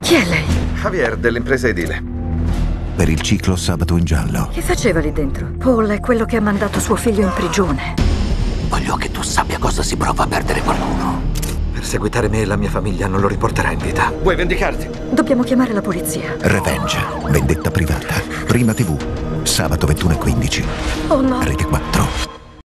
Chi è lei? Javier dell'impresa edile. Per il ciclo Sabato in giallo. Che faceva lì dentro? Paul è quello che ha mandato suo figlio in prigione. Voglio che tu sappia cosa si prova a perdere qualcuno. Perseguitare me e la mia famiglia non lo riporterà in vita. Vuoi vendicarti? Dobbiamo chiamare la polizia. Revenge. Vendetta privata. Prima TV. Sabato 21.15. Oh no. Rete 4.